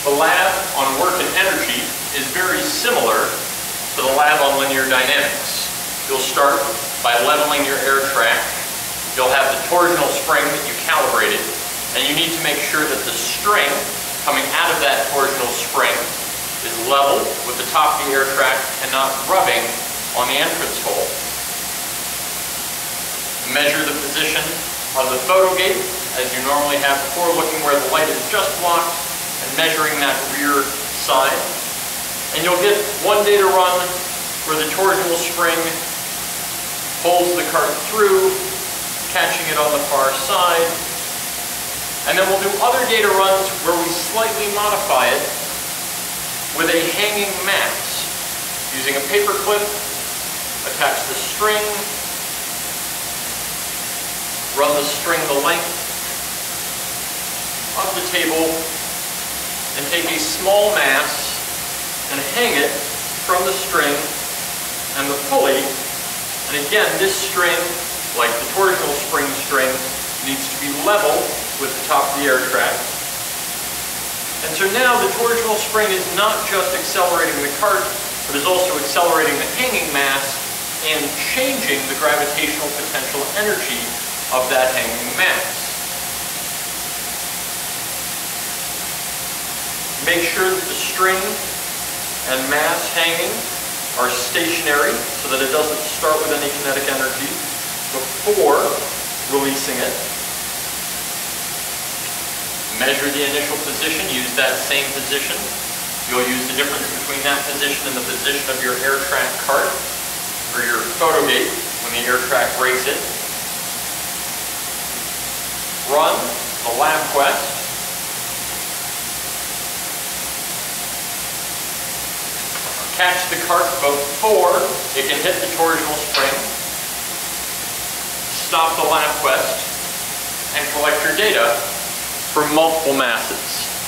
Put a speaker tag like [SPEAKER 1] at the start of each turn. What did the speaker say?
[SPEAKER 1] The lab on work and energy is very similar to the lab on linear dynamics. You'll start by leveling your air track. You'll have the torsional spring that you calibrated, and you need to make sure that the string coming out of that torsional spring is level with the top of the air track and not rubbing on the entrance hole. Measure the position of the photo gate as you normally have before, looking where the light is just blocked and measuring that rear side. And you'll get one data run where the torsional spring pulls the cart through, catching it on the far side. And then we'll do other data runs where we slightly modify it with a hanging mass. Using a paper clip, attach the string, run the string the length of the table, and take a small mass and hang it from the string and the pulley. And again, this string, like the torsional spring string, needs to be level with the top of the air track. And so now the torsional spring is not just accelerating the cart, but is also accelerating the hanging mass and changing the gravitational potential energy of that hanging mass. Make sure that the string and mass hanging are stationary so that it doesn't start with any kinetic energy before releasing it. Measure the initial position, use that same position. You'll use the difference between that position and the position of your air track cart or your photo gate when the air track breaks it. Run the LabQuest catch the cart before it can hit the torsional spring, stop the LabQuest, and collect your data from multiple masses.